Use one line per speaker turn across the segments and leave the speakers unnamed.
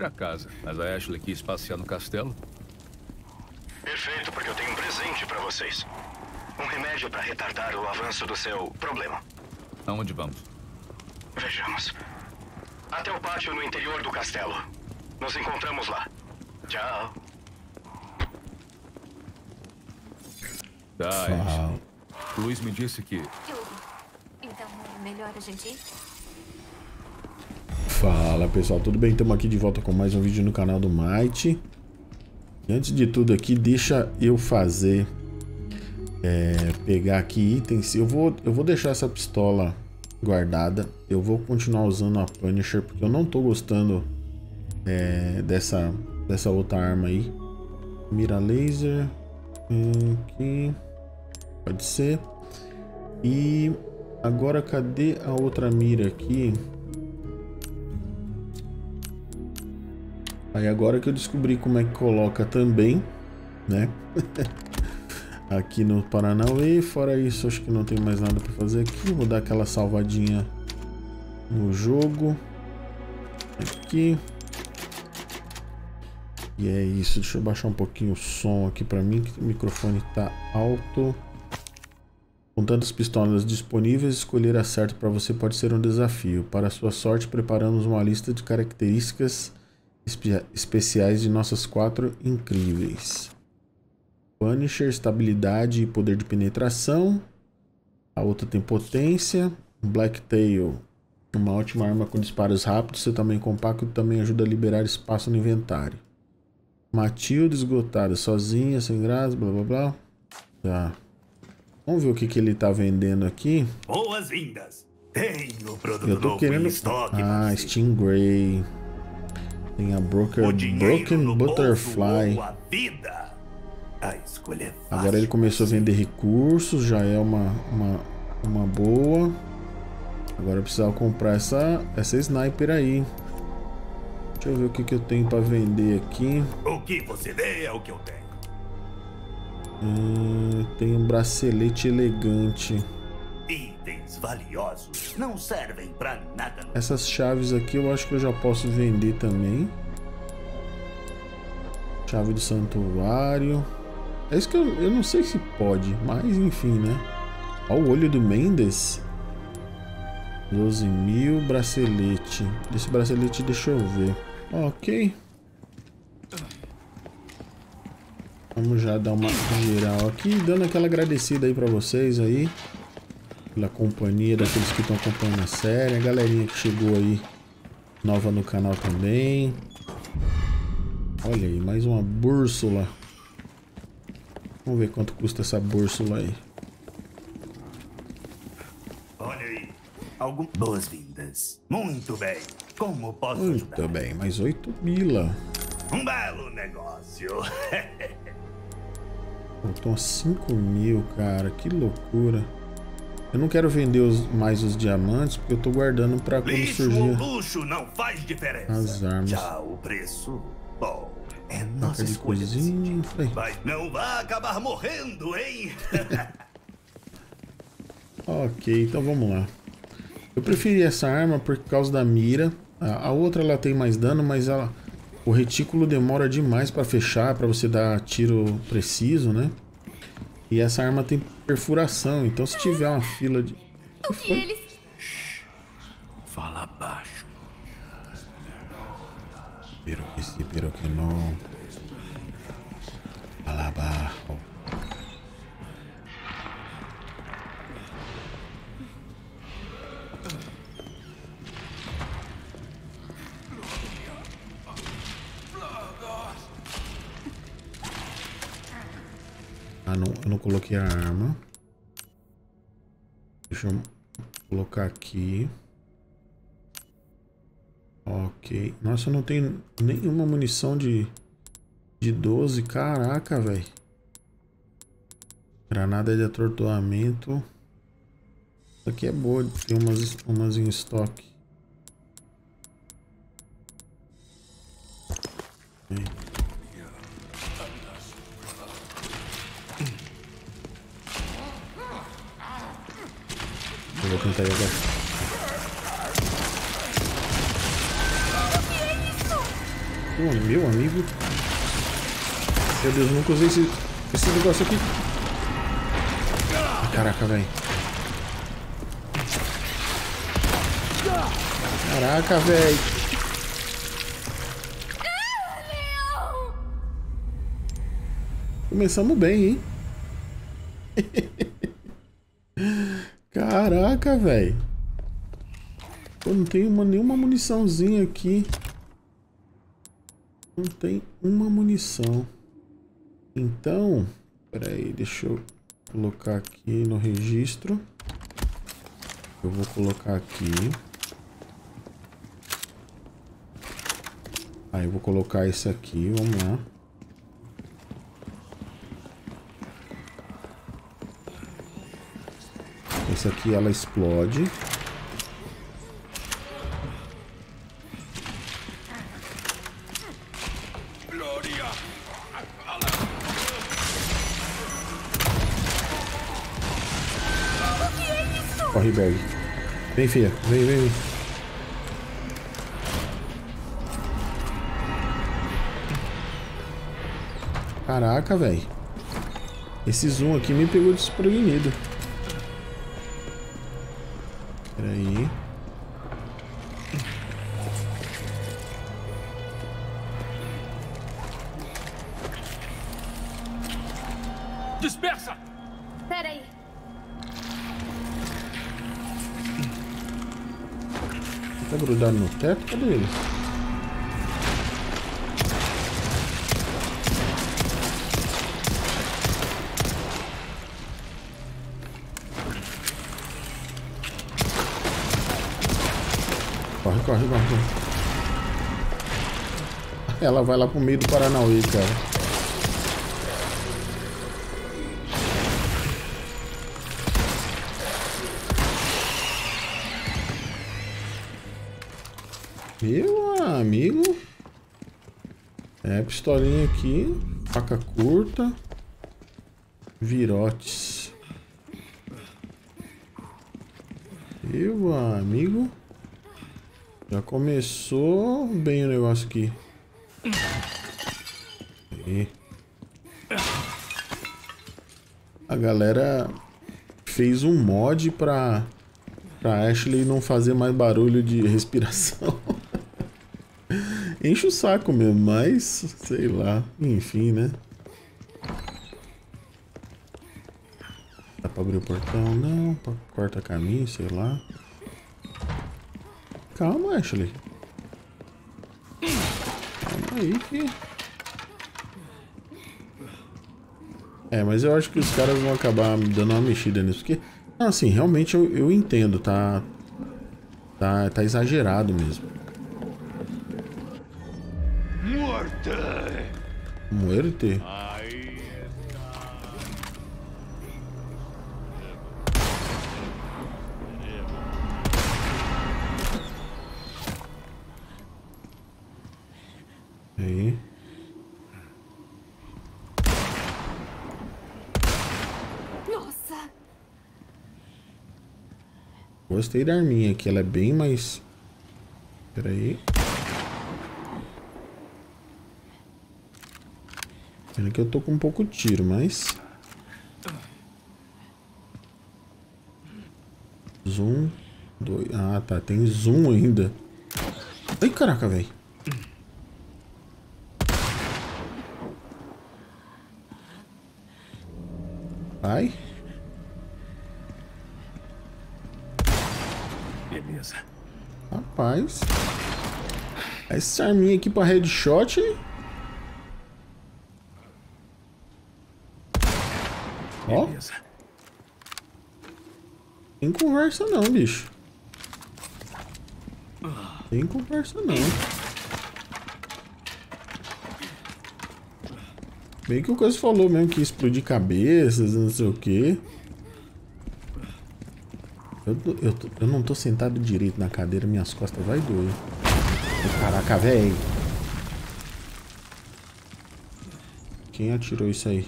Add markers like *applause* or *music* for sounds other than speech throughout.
Pra casa, mas a Ashley quis passear no castelo.
Perfeito, porque eu tenho um presente pra vocês. Um remédio pra retardar o avanço do seu problema.
Aonde vamos?
Vejamos. Até o pátio no interior do castelo. Nos encontramos lá. Tchau.
Tá. Luiz me disse que...
Eu... Então é melhor a gente ir?
Fala pessoal, tudo bem? Estamos aqui de volta com mais um vídeo no canal do Might. Antes de tudo aqui, deixa eu fazer... É, pegar aqui itens. Eu vou, eu vou deixar essa pistola guardada. Eu vou continuar usando a Punisher, porque eu não tô gostando é, dessa, dessa outra arma aí. Mira laser. Aqui. Pode ser. E agora cadê a outra mira aqui? Aí agora que eu descobri como é que coloca também, né? *laughs* aqui no Paranauê. Fora isso, acho que não tem mais nada para fazer aqui. Vou dar aquela salvadinha no jogo. Aqui. E é isso. Deixa eu baixar um pouquinho o som aqui para mim, que o microfone tá alto. Com tantas pistolas disponíveis, escolher a certa para você pode ser um desafio. Para sua sorte, preparamos uma lista de características especiais de nossas quatro incríveis. Punisher, estabilidade e poder de penetração. A outra tem potência. Blacktail, uma ótima arma com disparos rápidos, seu tamanho compacto também ajuda a liberar espaço no inventário. Matilda esgotada, sozinha, sem graça, blá blá blá. Tá. Vamos ver o que, que ele tá vendendo aqui.
Boas-vindas. Tenho produto
Eu tô querendo... ah, Stingray. Tem a Broker, Broken Butterfly.
A. A é.
Agora ele começou a vender recursos, já é uma, uma, uma boa. Agora eu precisava comprar essa, essa sniper aí. Deixa eu ver o que, que eu tenho para vender aqui.
O que você vê é o que eu tenho.
Hum, tem um bracelete elegante.
Valiosos não servem para nada.
Essas chaves aqui eu acho que eu já posso vender também. Chave do santuário. É isso que eu, eu não sei se pode, mas enfim, né? Olha o olho do Mendes. 12 mil, bracelete. Esse bracelete, deixa eu ver. Ok. Vamos já dar uma geral aqui, dando aquela agradecida aí pra vocês aí. Pela companhia daqueles que estão acompanhando a série. A galerinha que chegou aí, nova no canal também. Olha aí, mais uma búrsula. Vamos ver quanto custa essa búrsula aí.
Olha aí. Algum... Boas-vindas. Muito bem. Como posso
Muito
ajudar?
bem, mais 8 mila.
Um belo negócio. *laughs*
Faltam 5 mil, cara. Que loucura. Eu não quero vender os, mais os diamantes, porque eu tô guardando pra quando
Lixo
surgir
luxo não faz diferença.
as armas.
Já o preço, bom, é
Placa
nossa
de
escolha.
Falei,
Mas não vai acabar morrendo, hein? *laughs*
Ok, então vamos lá. Eu preferi essa arma por causa da mira. A, a outra ela tem mais dano, mas ela, o retículo demora demais para fechar, para você dar tiro preciso, né? E essa arma tem perfuração, então se tiver uma fila de...
O que eles...
Fala baixo.
Pero que sí, pero que no. Fala abajo. Ah, não, eu não coloquei a arma. Deixa eu colocar aqui. Ok. Nossa, eu não tenho nenhuma munição de, de 12. Caraca, velho. Granada de atordoamento. Isso aqui é boa. Tem umas, umas em estoque. Ok. vou tentar jogar. Oh, meu amigo. Meu Deus, nunca usei esse, esse negócio aqui. Caraca, velho. Caraca, velho. Começamos bem, hein? *laughs* Caraca, velho. Não tem uma, nenhuma muniçãozinha aqui. Não tem uma munição. Então, peraí, deixa eu colocar aqui no registro. Eu vou colocar aqui. Aí eu vou colocar esse aqui, vamos lá. Esse aqui ela explode. Corre, Berg. Vem, filha. Vem, vem, vem. Caraca, velho. Esse zoom aqui me pegou desprevenido. Peraí.
Dispersa!
Peraí.
Tá grudado no teto? Cadê ele? Ela vai lá pro meio do Paranauê, cara. Meu amigo. É, pistolinha aqui. Faca curta. Virotes. Meu amigo. Já começou bem o negócio aqui. A galera fez um mod pra, pra Ashley não fazer mais barulho de respiração. *laughs* Enche o saco mesmo, mas sei lá. Enfim, né? Dá pra abrir o portão? Não. Corta caminho, sei lá. Calma, Ashley. Calma aí que... É, mas eu acho que os caras vão acabar dando uma mexida nisso. Porque, assim, realmente eu, eu entendo, tá... Tá, tá exagerado mesmo.
Muerte.
Muerte? Aí.
Nossa.
Gostei da arminha aqui, ela é bem mais... Pera aí. Pena que eu tô com um pouco de tiro, mas... Zoom. Dois. Ah, tá. Tem zoom ainda. Ai, caraca, velho. Vai.
Beleza.
Rapaz. Essa arminha aqui pra headshot. Ó,
Beleza.
tem conversa não, bicho. Tem conversa não. Bem que o coisa falou mesmo que ia explodir cabeças, não sei o que. Eu, eu, eu não tô sentado direito na cadeira, minhas costas vai doer. Caraca, velho. Quem atirou isso aí?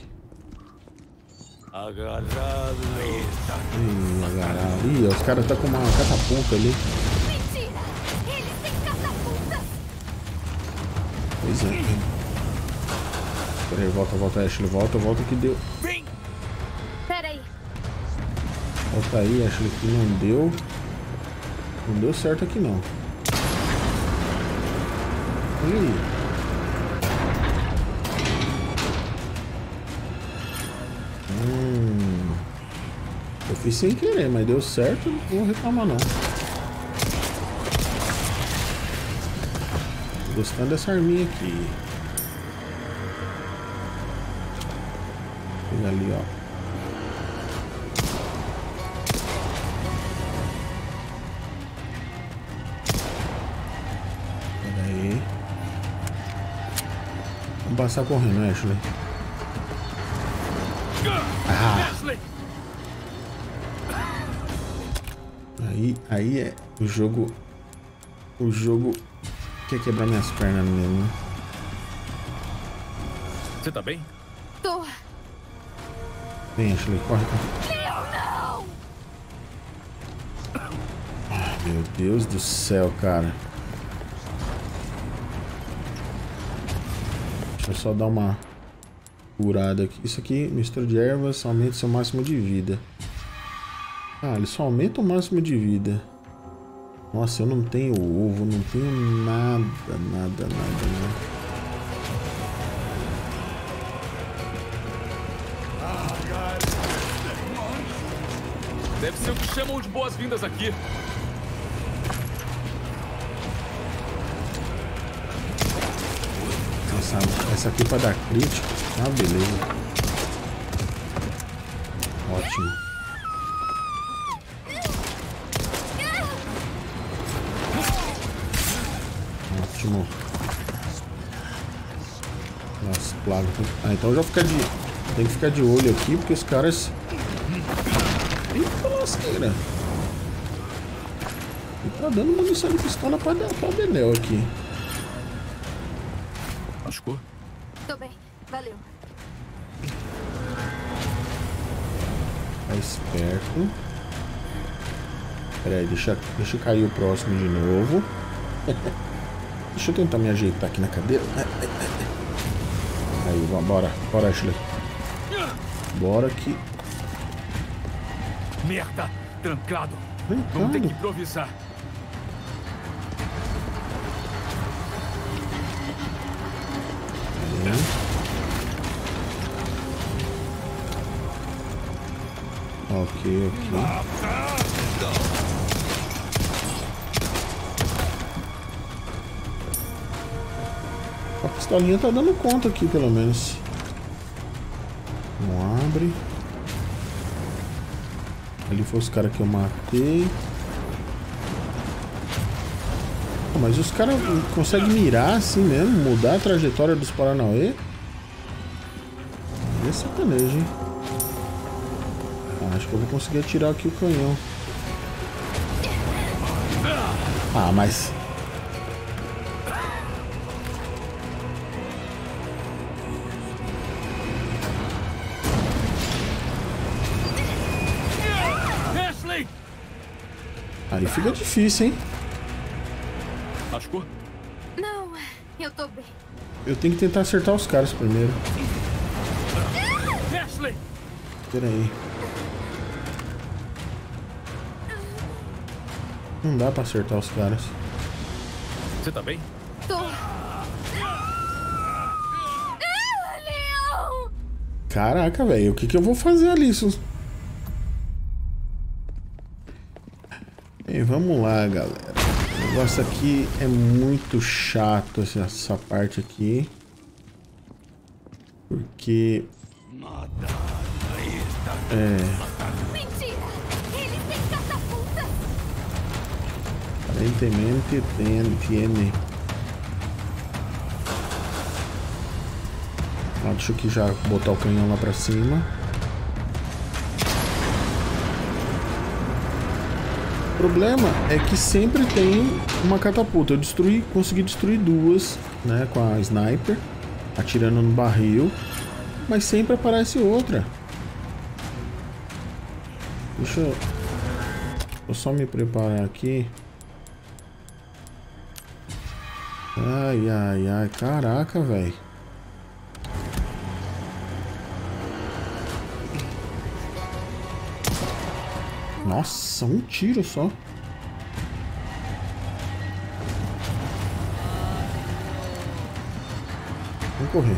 Agarrado.
Ih, agarrado. Ih, os caras tá com uma catapulta ali.
Mentira. Eles têm catapultas.
Beleza. Peraí, volta, volta, Ashley, volta, volta que deu.
Pera aí.
Volta aí, Ashley, que não deu. Não deu certo aqui não. Olha aí. Hum. Eu fiz sem querer, mas deu certo, não vou reclamar não. Tô gostando dessa arminha aqui. Ali, ó. Pera aí. Vamos passar correndo, Ashley. Ah,
Ashley!
aí, aí é o jogo. O jogo quer quebrar minhas pernas mesmo.
Você tá bem?
Tô.
Vem, Ashley, corre.
Leon, não!
Meu Deus do céu, cara. Deixa eu só dar uma curada aqui. Isso aqui, mistura de ervas, aumenta seu máximo de vida. Ah, ele só aumenta o máximo de vida. Nossa, eu não tenho ovo, não tenho nada, nada, nada, nada.
Deve ser o que chamam de boas-vindas aqui.
Essa, essa aqui pra dar crítico. Ah, beleza. Ótimo. Ótimo. Nossa, plaga. Ah, então já fica de. Tem que ficar de olho aqui, porque os caras. Lasqueira. E tá dando munição de pistola pra, pra Benel aqui.
Machucou?
Tô bem. Valeu.
Tá esperto. Pera aí, deixa, deixa cair o próximo de novo. *laughs* deixa eu tentar me ajeitar aqui na cadeira. Aí, vamos, bora. Bora, Ashley. Bora que...
Merda! Trancado! Vamos ter que
Trancado?
improvisar.
Ok, ok. A pistolinha tá dando conta aqui, pelo menos. Não abre. Ali foi os caras que eu matei. Mas os caras conseguem mirar assim mesmo? Mudar a trajetória dos Paranauê? É sacanagem, hein? Ah, acho que eu vou conseguir atirar aqui o canhão. Ah, mas... fica difícil, hein?
Machucou?
Não, eu tô bem.
Eu tenho que tentar acertar os caras primeiro.
Ashley!
Pera aí. Não dá pra acertar os caras.
Você tá bem?
Tô. Ah, Leon!
Caraca, velho. O que, que eu vou fazer ali? se os- Bem, vamos lá, galera. O negócio aqui é muito chato, essa- parte aqui. Porque...
Catapultas!
Aparentemente tem, tiene. Eu aqui já botar o canhão lá pra cima. Problema é que sempre tem uma catapulta. Eu destruí, consegui destruir duas, né, com a sniper, atirando no barril, mas sempre aparece outra. Deixa eu, Vou só me preparar aqui. Ai, ai, ai. Caraca, velho. Nossa, um tiro só. Vamos correr.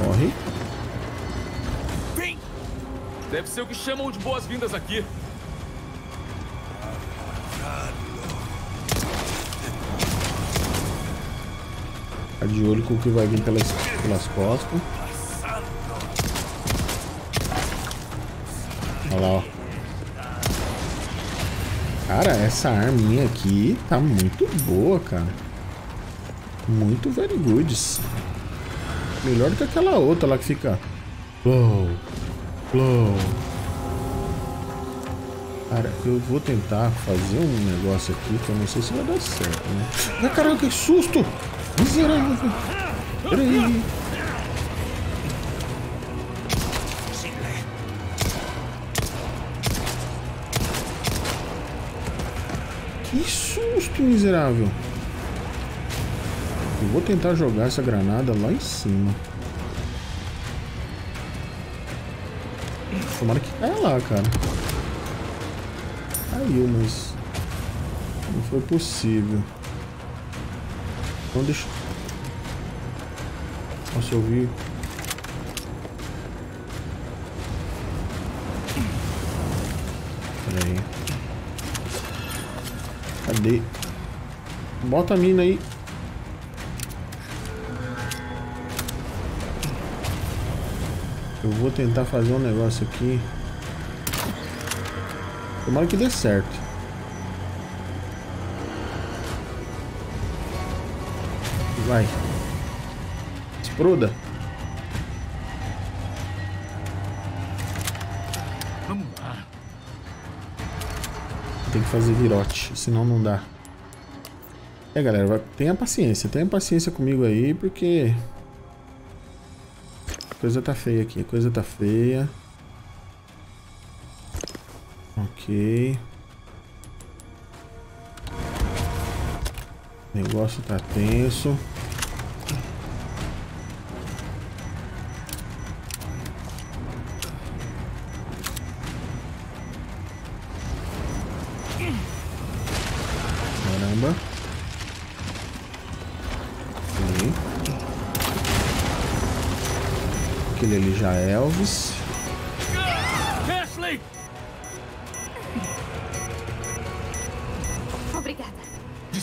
Corre.
Vem! Deve ser o que chamam de boas-vindas aqui.
Tá de olho com o que vai vir pelas, pelas costas. Lá, ó. Cara, essa arminha aqui tá muito boa, cara. Muito very good. Melhor do que aquela outra lá que fica... Blow. Blow. Cara, eu vou tentar fazer um negócio aqui que eu não sei se vai dar certo, né? Ai, caramba, que susto! Miserável! Peraí. Que susto, miserável! Eu vou tentar jogar essa granada lá em cima. Tomara que caia lá, cara. Caiu, mas... Não foi possível. Então deixa... Nossa, eu vi... Cadê? Bota a mina aí. Eu vou tentar fazer um negócio aqui. Tomara que dê certo. Vai. Exploda. Fazer virote, senão não dá. É, galera, vai- tenha paciência. Tenha paciência comigo aí, porque... A coisa tá feia aqui. A coisa tá feia. Ok. O negócio tá tenso. Já é Elvis.
Ashley!
Obrigada.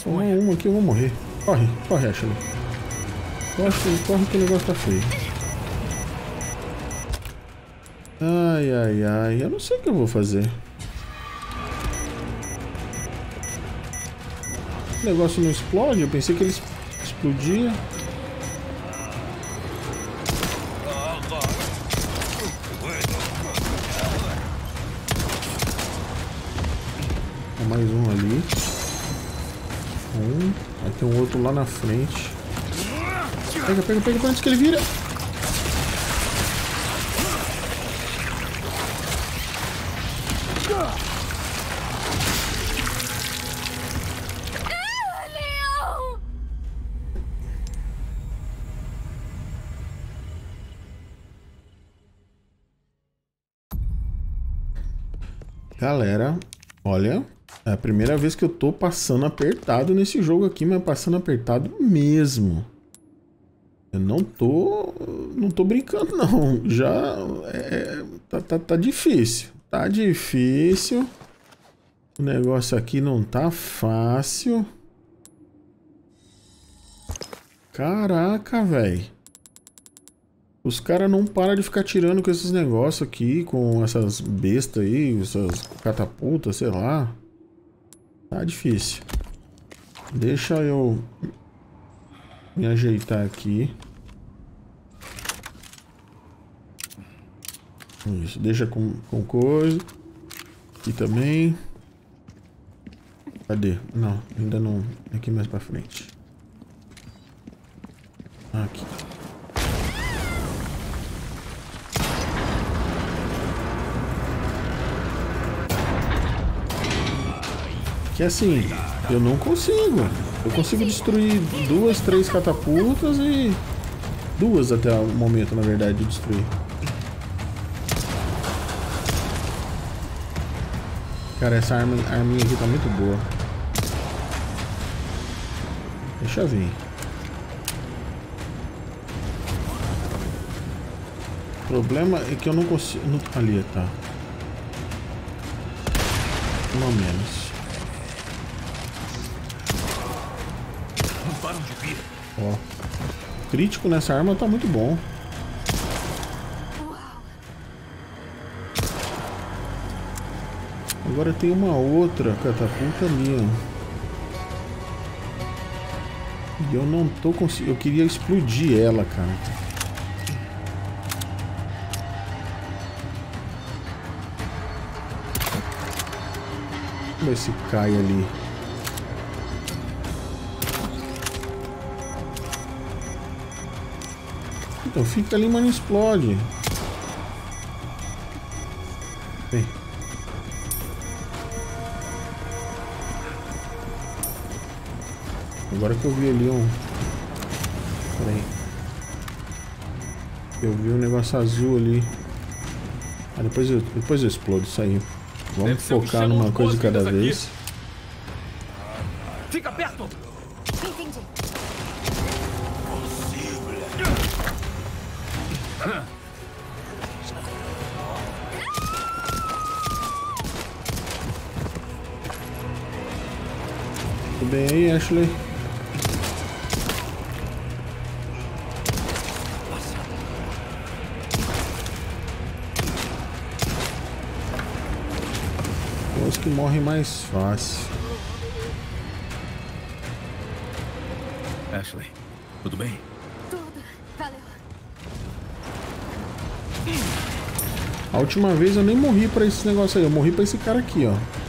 Uma, uma aqui eu vou morrer. Corre, corre, Ashley. Corre, corre que o negócio tá feio. Ai, ai, ai. Eu não sei o que eu vou fazer. O negócio não explode? Eu pensei que ele explodia. Lá na frente. Pega, pega, pega antes que ele vira. Primeira vez que eu tô passando apertado nesse jogo aqui, mas passando apertado mesmo. Eu não tô, não tô brincando não, já é, tá, tá, tá difícil, tá difícil. O negócio aqui não tá fácil. Caraca, velho. Os caras não param de ficar tirando com esses negócios aqui, com essas bestas aí, essas catapultas, sei lá. Tá difícil. Deixa eu me ajeitar aqui. Isso, deixa com, com coisa. Aqui também. Cadê? Não, ainda não. Aqui mais pra frente. Aqui. Que assim, Eu não consigo. Eu consigo destruir duas, três catapultas e... Duas até o momento, na verdade, de destruir. Cara, essa arma, arminha aqui tá muito boa. Deixa eu vir. O problema é que eu não consigo... Não, ali, tá. A menos. Crítico nessa arma tá muito bom. Agora tem uma outra catapulta ali, ó. E eu não tô conseguindo. Eu queria explodir ela, cara. Vamos ver se cai ali. Então fica ali, mas não explode. Vem. Agora que eu vi ali um... Pera aí. Eu vi um negócio azul ali. Ah, depois eu, depois eu explodo isso aí. Vamos
Deve
focar numa coisa cada vez.
Fica
Ashley? Uns que morrem mais fácil.
Ashley, tudo bem?
Tudo. Valeu.
A última vez eu nem morri pra esse negócio aí, eu morri pra esse cara aqui, ó.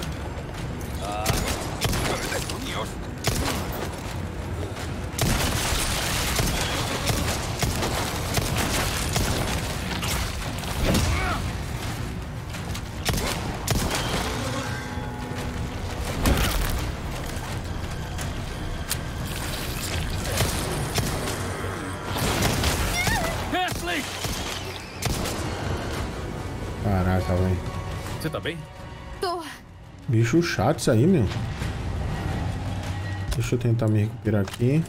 Bicho chato isso aí, meu. Deixa eu tentar me recuperar aqui.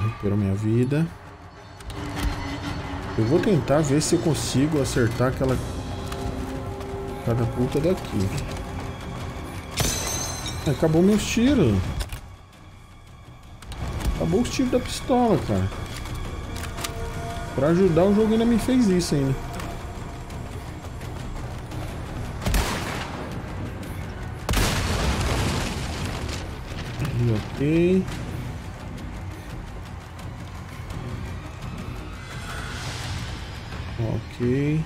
Recuperou minha vida. Eu vou tentar ver se eu consigo acertar aquela catapulta daqui. Acabou meus tiros. Acabou os tiros da pistola, cara. Pra ajudar, o jogo ainda me fez isso ainda. Ok. Ok.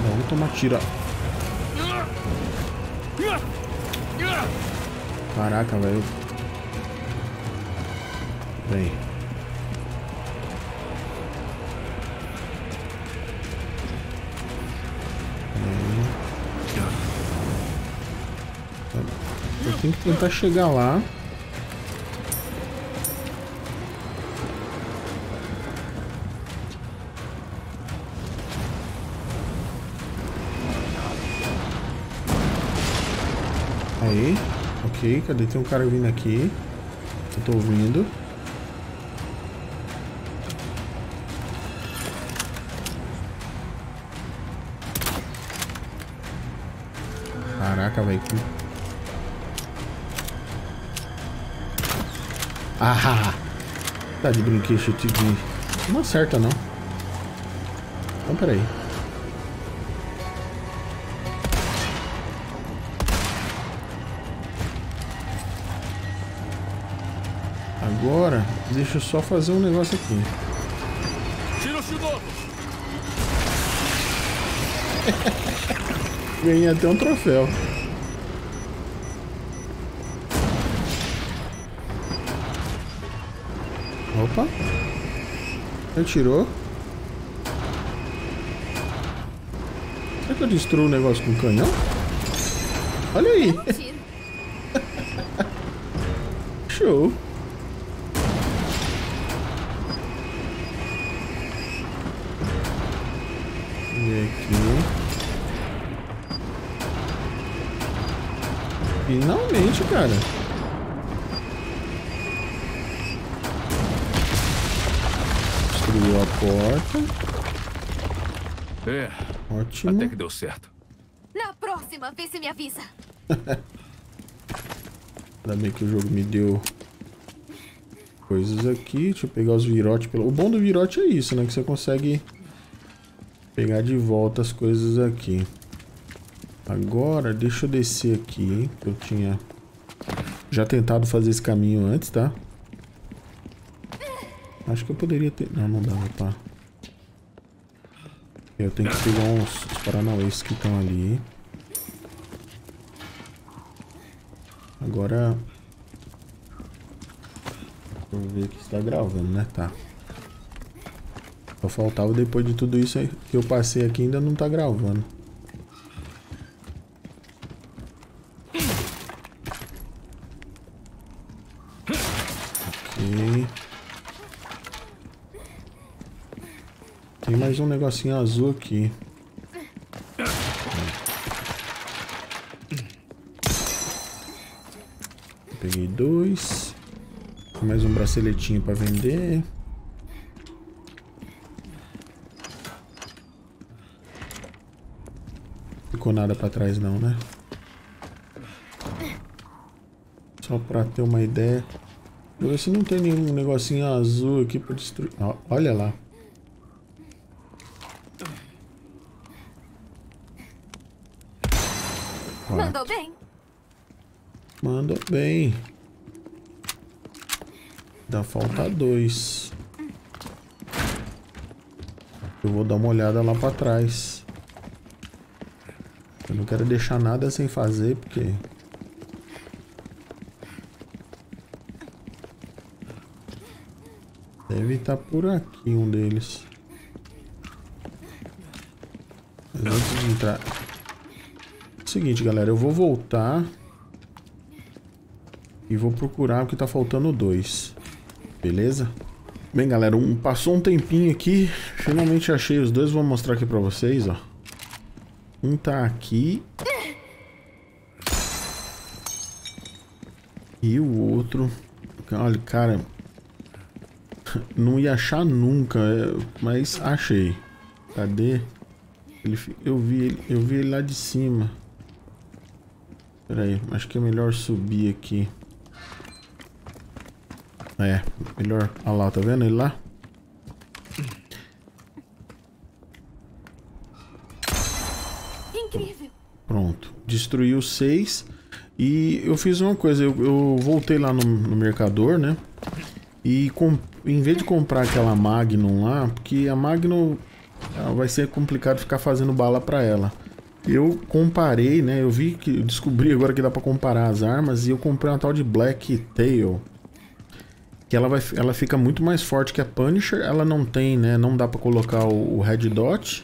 Vou tomar tira. Caraca, velho. Vem. Tenho que tentar chegar lá. Aí, ok, cadê? Tem um cara vindo aqui. Eu tô ouvindo. Caraca, velho. Ah! Tá de brinquedo, chute de. Não acerta, não. Então, peraí. Agora, deixa eu só fazer um negócio aqui. *laughs* Ganhei até um troféu. Opa. Atirou. Será que eu destruo o negócio com canhão? Olha aí. *laughs* Show.
Até que deu certo.
Na próxima, vê se me avisa. *laughs*
Ainda bem que o jogo me deu coisas aqui. Deixa eu pegar os virotes. Pelo... O bom do virote é isso, né? Que você consegue pegar de volta as coisas aqui. Agora, deixa eu descer aqui, hein? Eu tinha já tentado fazer esse caminho antes, tá? Acho que eu poderia ter... Não, não dava pra... Eu tenho que pegar uns, uns paranauês que estão ali. Agora... Vou ver que está gravando, né? Tá. Só faltava depois de tudo isso que eu passei aqui ainda não tá gravando. Ok. Tem mais um negocinho azul aqui. Peguei dois. Mais um braceletinho pra vender. Ficou nada pra trás não, né? Só pra ter uma ideia. Vou ver se não tem nenhum negocinho azul aqui pra destruir. Olha lá. Ó,
Mandou bem.
Mandou bem. Dá falta dois. Eu vou dar uma olhada lá pra trás. Eu não quero deixar nada sem fazer, porque... Deve estar por aqui um deles. Mas antes de entrar... Seguinte, galera, eu vou voltar e vou procurar porque tá faltando dois. Beleza? Bem, galera, um, passou um tempinho aqui, finalmente achei os dois, vou mostrar aqui pra vocês, ó. Um tá aqui. E o outro... Olha, cara... Não ia achar nunca, é, mas achei. Cadê? Ele, eu, vi eu vi ele lá de cima. Pera aí, acho que é melhor subir aqui. É, melhor. Olha lá, tá vendo ele lá?
Incrível.
Pronto. Destruiu seis. E eu fiz uma coisa, eu, eu voltei lá no, no mercador, né? E com, em vez de comprar aquela Magnum lá, porque a Magnum ah, vai ser complicado ficar fazendo bala pra ela. Eu comparei, né? Eu vi que descobri agora que dá pra comparar as armas e eu comprei uma tal de Black Tail. Que ela, vai, ela fica muito mais forte que a Punisher. Ela não tem, né? Não dá pra colocar o, o Red Dot.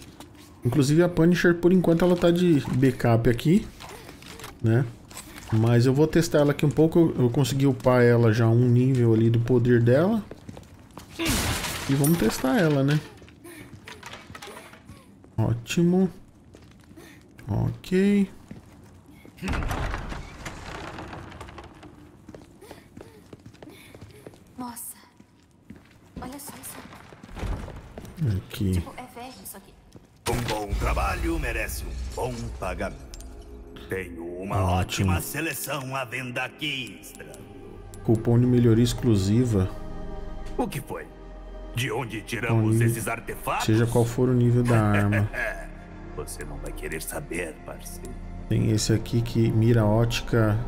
Inclusive a Punisher, por enquanto, ela tá de backup aqui, né? Mas eu vou testar ela aqui um pouco. Eu, eu consegui upar ela já um nível ali do poder dela. E vamos testar ela, né? Ótimo. Ok.
Nossa. Olha só isso.
Aqui.
Tipo, é velho isso aqui.
Um bom trabalho merece um bom pagamento. Tenho uma
Ótimo.
ótima seleção à venda aqui, estranho.
Cupom de melhoria exclusiva.
O que foi? De onde tiramos esses artefatos?
Seja qual for o nível da *laughs* arma.
Você não vai querer saber, parceiro.
Tem esse aqui que mira ótica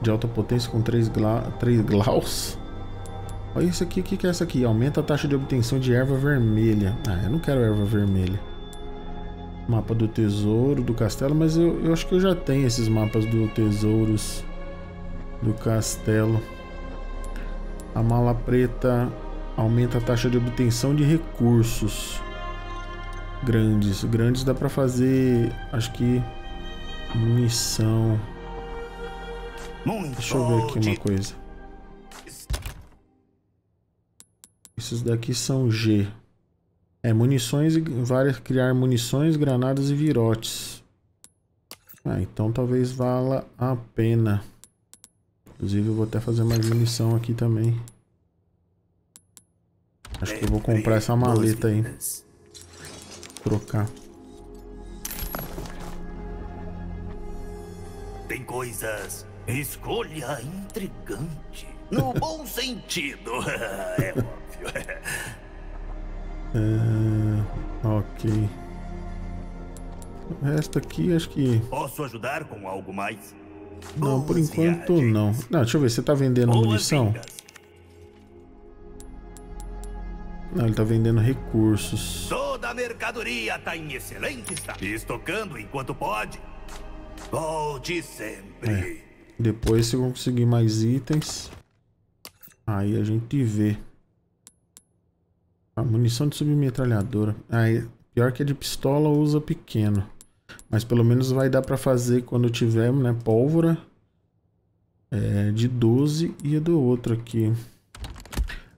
de alta potência com 3, gla 3 glaus. Olha isso aqui, o que, que é essa aqui? Aumenta a taxa de obtenção de erva vermelha. Ah, eu não quero erva vermelha. Mapa do tesouro, do castelo, mas eu, eu acho que eu já tenho esses mapas do tesouros do castelo. A mala preta Aumenta a taxa de obtenção de recursos. Grandes. Grandes dá pra fazer, acho que, munição.
Muito
Deixa eu ver aqui uma coisa. Esses daqui são G. É, munições e várias criar munições, granadas e virotes. Ah, então talvez vala a pena. Inclusive eu vou até fazer mais munição aqui também. Acho que eu vou comprar essa maleta aí. Trocar.
Tem coisas. Escolha intrigante. No *laughs* bom sentido. *laughs* é óbvio. *laughs*
É, ok. O resto aqui acho que.
Posso ajudar com algo mais?
Não, por
Boas
enquanto não. Não, deixa eu ver, você tá vendendo munição?
Boas-vindas.
Não, ele tá vendendo recursos.
Toda a mercadoria está em excelente estado. Estocando enquanto pode. Volte sempre.
Depois, se eu conseguir mais itens, aí a gente vê. A munição de submetralhadora. Aí, pior que a de pistola usa pequeno. Mas pelo menos vai dar pra fazer quando tiver, né, pólvora. É, de 12 e a do outro aqui.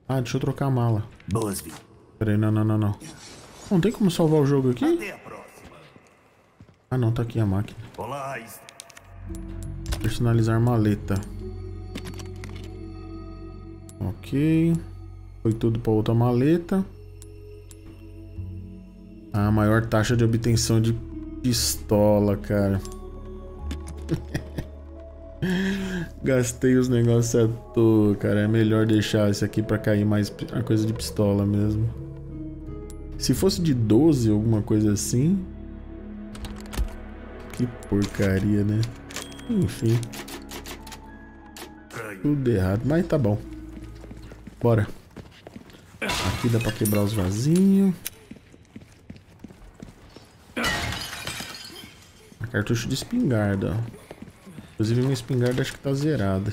Ah, deixa eu trocar a mala.
Boas-vindas.
Pera aí, não, não, não, não. Não tem como salvar o jogo aqui? Ah, não, tá aqui a máquina.
Olá,
Personalizar maleta. Ok. Foi tudo para outra maleta. A maior taxa de obtenção de pistola, cara. *laughs* Gastei os negócios à toa, cara. É melhor deixar isso aqui para cair mais a coisa de pistola mesmo. Se fosse de 12, alguma coisa assim. Que porcaria, né? Enfim, tudo errado, mas tá bom. Bora. Aqui dá pra quebrar os vasinhos. Cartucho de espingarda, ó. Inclusive minha espingarda acho que tá zerada.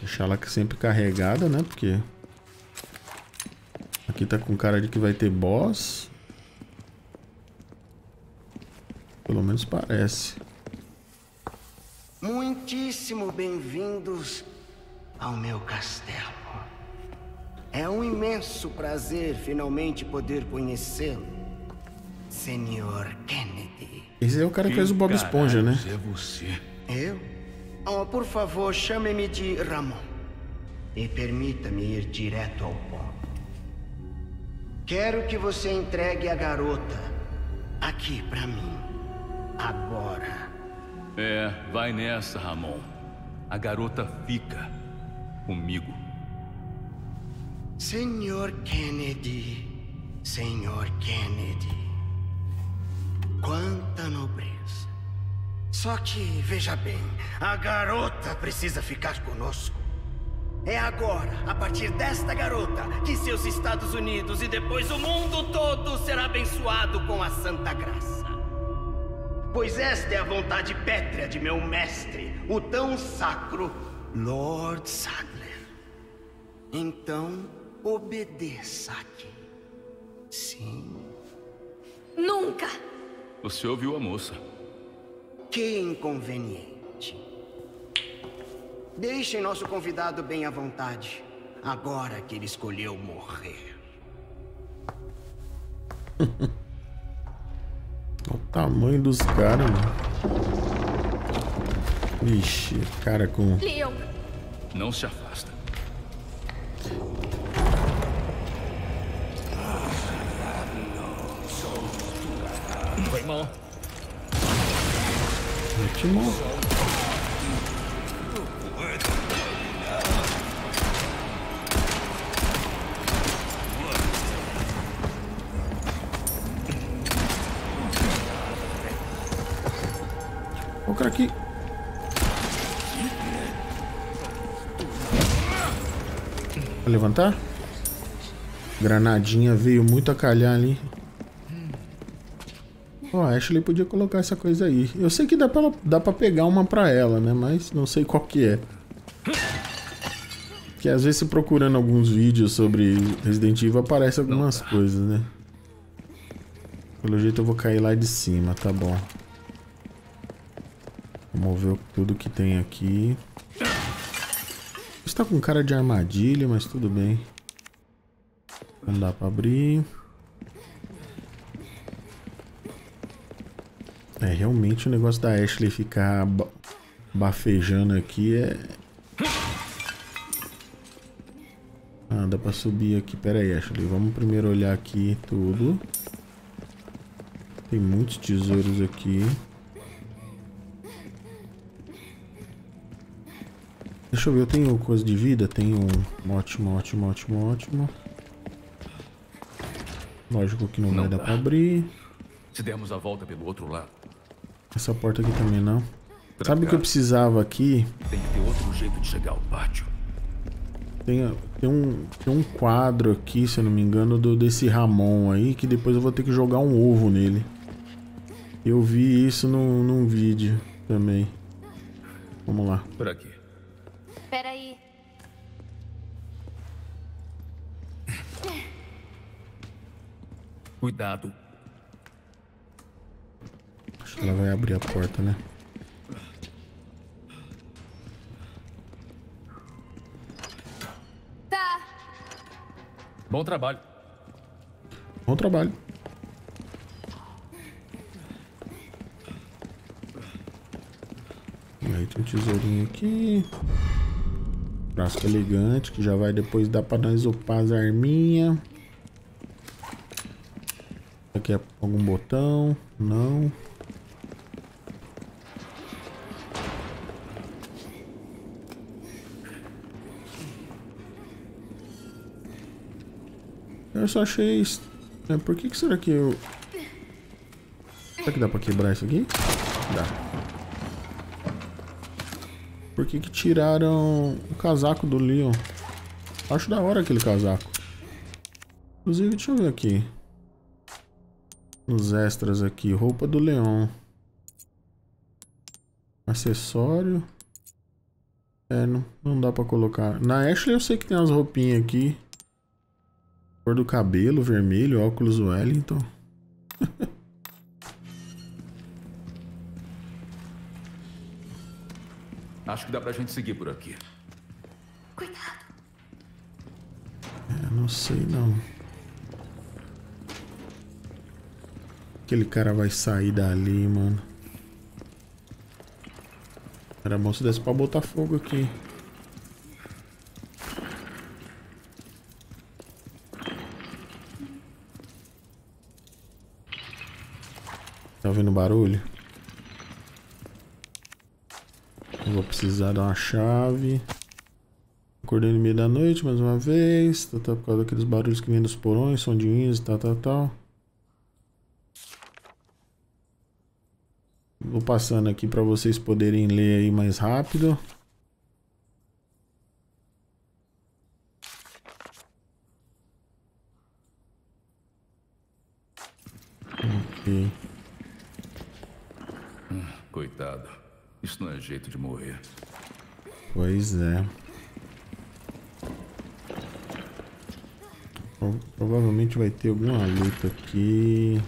Deixar ela sempre carregada, né? Porque... Aqui tá com cara de que vai ter boss. Pelo menos parece.
Muitíssimo bem-vindos ao meu castelo. É um imenso prazer finalmente poder conhecê-lo, Senhor Kennedy.
Esse é o cara que fez o Bob Esponja, né?
É você.
Eu? Oh, por favor, chame-me de Ramon. E permita-me ir direto ao ponto. Quero que você entregue a garota aqui pra mim. Agora.
É, vai nessa, Ramon. A garota fica comigo.
Senhor Kennedy, Senhor Kennedy. Quanta nobreza. Só que, veja bem, a garota precisa ficar conosco. É agora, a partir desta garota, que seus Estados Unidos e depois o mundo todo será abençoado com a Santa Graça. Pois esta é a vontade pétrea de meu mestre, o tão sacro Lord Sadler. Então, obedeça aqui. Sim.
Nunca!
Você ouviu a moça.
Que inconveniente. Deixem nosso convidado bem à vontade, agora que ele escolheu morrer. *laughs*
Olha o tamanho dos caras, mano. Vixe, cara com.
Leon,
Não se afasta.
Último. Olha o cara aqui. Vai levantar? Granadinha veio muito a calhar ali. Ó, a Ashley podia colocar essa coisa aí. Eu sei que dá pra, dá pra pegar uma pra ela, né? Mas não sei qual que é. Que às vezes procurando alguns vídeos sobre Resident Evil aparece algumas coisas, né? Pelo jeito eu vou cair lá de cima, tá bom. Vamos ver tudo que tem aqui. Está com cara de armadilha, mas tudo bem. Não dá pra abrir. É, realmente o negócio da Ashley ficar ba bafejando aqui é... Ah, dá pra subir aqui. Pera aí, Ashley. Vamos primeiro olhar aqui tudo. Tem muitos tesouros aqui. Deixa eu ver, eu tenho coisa de vida? Tenho ótimo, ótimo, ótimo, ótimo. Lógico que não, não vai dar pra abrir.
Se dermos a volta pelo outro lado.
Essa porta aqui também não. Trancar. Sabe o que eu precisava aqui?
Tem que ter outro jeito de chegar ao pátio.
Tem, tem, um, tem um quadro aqui, se eu não me engano, do, desse Ramon aí, que depois eu vou ter que jogar um ovo nele. Eu vi isso no, num vídeo também. Vamos lá.
Por aqui.
Peraí.
Cuidado.
Ela vai abrir a porta, né?
Tá.
Bom trabalho.
Bom trabalho. Aí tem um tesourinho aqui. Frasco elegante, que já vai depois dar pra nós upar as arminhas. Aqui é algum botão? Não. Eu só achei... É, por que, que será que eu... Será que dá pra quebrar isso aqui? Dá. Por que que tiraram o casaco do Leon? Acho da hora aquele casaco. Inclusive, deixa eu ver aqui. Nos extras aqui. Roupa do Leon. Acessório. É, não, não dá pra colocar. Na Ashley eu sei que tem umas roupinhas aqui. Cor do cabelo, vermelho, óculos Wellington. *laughs*
Acho que dá pra gente seguir por aqui.
Cuidado.
É, não sei não. Aquele cara vai sair dali, mano. Era bom se desse pra botar fogo aqui. Tá barulho? vou precisar dar uma chave. Acordei no meio da noite mais uma vez. Tá, tá, por causa daqueles barulhos que vêm dos porões, som de unhas e tal, tal, tal. Vou passando aqui para vocês poderem ler aí mais rápido.
Ok. Hum, coitado. Isso não é jeito de morrer.
Pois é. Provavelmente vai ter alguma luta aqui.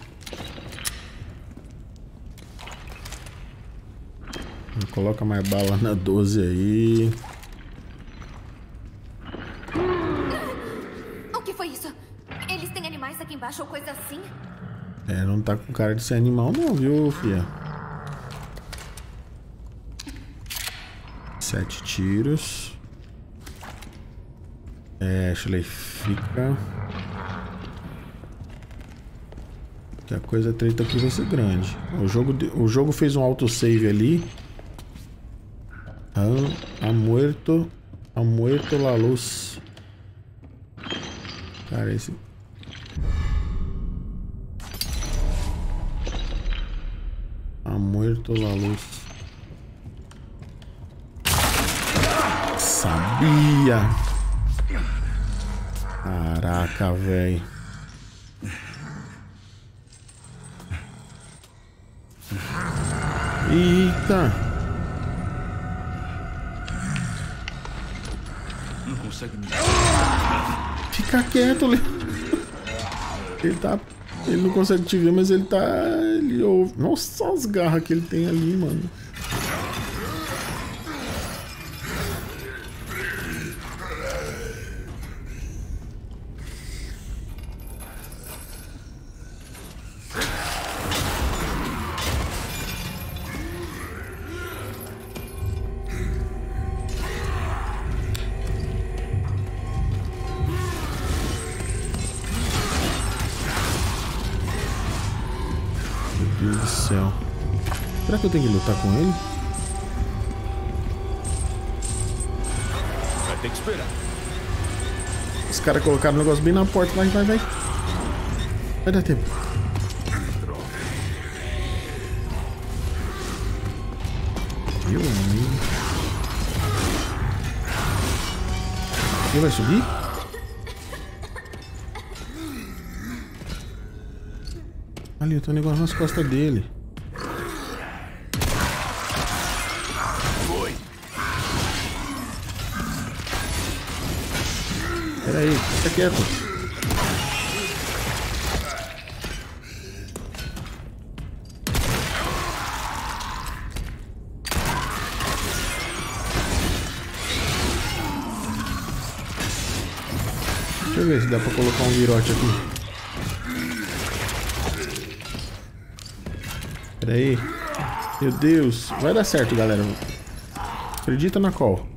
Coloca mais bala na 12 aí.
O que foi isso? Eles têm animais aqui embaixo ou coisa assim?
É, não tá com cara de ser animal não, viu, fia? Sete tiros. É, Ashley fica. Que a coisa treta aqui vai ser grande. O jogo, o jogo fez um autosave ali. A, a muerto. A muerto la luz. Cara, esse. A muerto la luz. Sabia. Caraca, velho. Eita.
Não consegue
ficar quieto, Leon. Ele tá. Ele não consegue te ver, mas ele tá. Ele ouve. Nossa, as garras que ele tem ali, mano. Eu lutar com ele?
Vai ter que esperar.
Os caras colocaram o negócio bem na porta. Vai, vai, vai. Vai dar tempo. Meu amigo. Ele vai subir? Ali, tem um negócio nas costas dele. Fica quieto. Deixa eu ver se dá pra colocar um virote aqui. Pera aí. Meu Deus. Vai dar certo, galera. Acredita na call.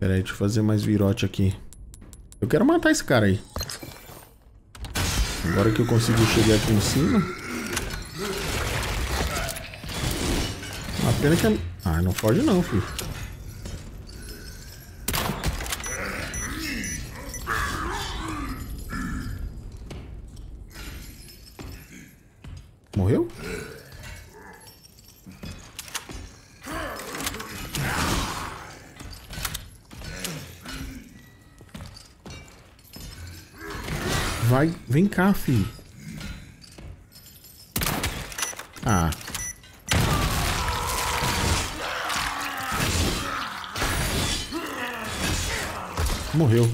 Pera aí, deixa eu fazer mais virote aqui. Eu quero matar esse cara aí. Agora que eu consegui chegar aqui em cima. A pena que é... Ah, não foge não, filho. Cá, filho. Ah. Morreu.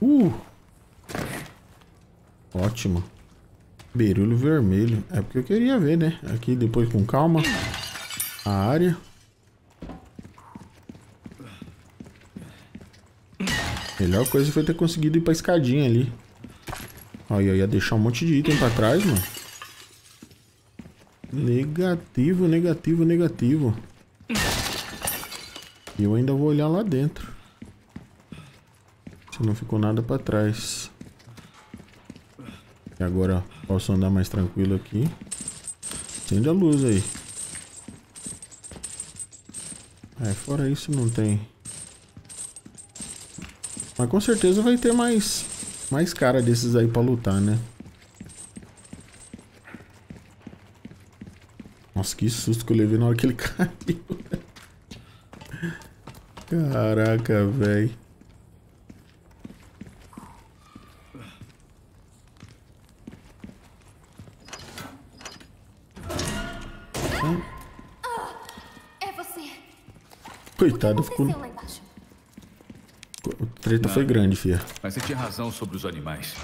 Uh. Ótimo. Berulho vermelho. É porque eu queria ver, né? Aqui depois com calma. A área. Melhor coisa foi ter conseguido ir pra escadinha ali. Olha, eu ia deixar um monte de item pra trás, mano. Negativo, negativo, negativo. E eu ainda vou olhar lá dentro. Se não ficou nada pra trás. E agora posso andar mais tranquilo aqui. Acende a luz aí. É, fora isso não tem. Mas com certeza vai ter mais mais cara desses aí pra lutar, né? Nossa, que susto que eu levei na hora que ele *laughs* caiu. Caraca, velho.
É.
Coitado, ficou. Treta foi grande, fia.
Mas você tinha razão sobre os animais.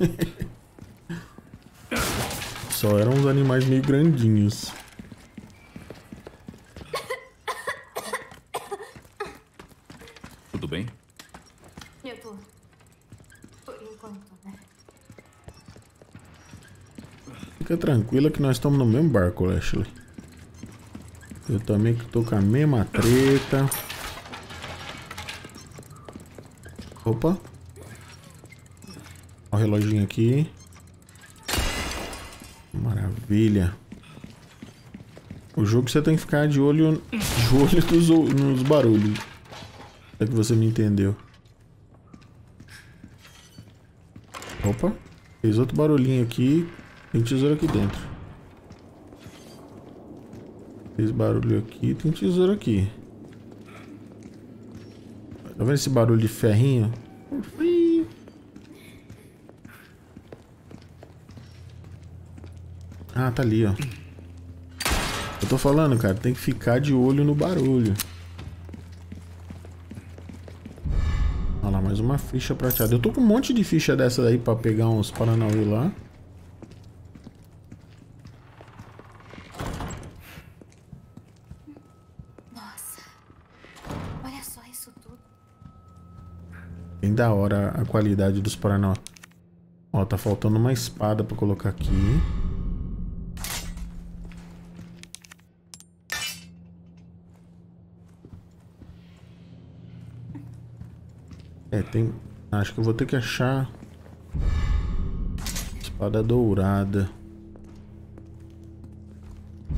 *laughs*
Só eram uns animais meio grandinhos.
Tudo bem?
Eu tô. Por enquanto, né?
Fica tranquila que nós estamos no mesmo barco, Ashley. Eu também que tô com a mesma treta. Opa. Ó o reloginho aqui. Maravilha. O jogo você tem que ficar de olho, de olho nos barulhos. É que você me entendeu. Opa. Fez outro barulhinho aqui. Tem tesouro aqui dentro. Fez barulho aqui. Tem tesouro aqui. Tá vendo esse barulho de ferrinho? Ah, tá ali, ó. Eu tô falando, cara, tem que ficar de olho no barulho. Olha lá, mais uma ficha prateada. Eu tô com um monte de ficha dessa daí pra pegar uns Paranauê lá. Da hora a qualidade dos Paranauê. Ó, tá faltando uma espada pra colocar aqui. É, tem... Acho que eu vou ter que achar... Espada dourada.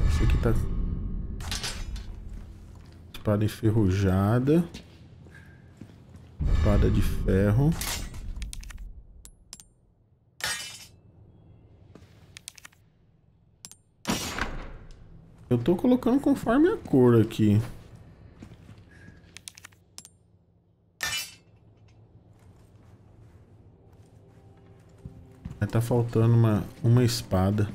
Esse aqui tá... Espada enferrujada. Espada de ferro. Eu tô colocando conforme a cor aqui. Mas tá faltando uma, uma espada.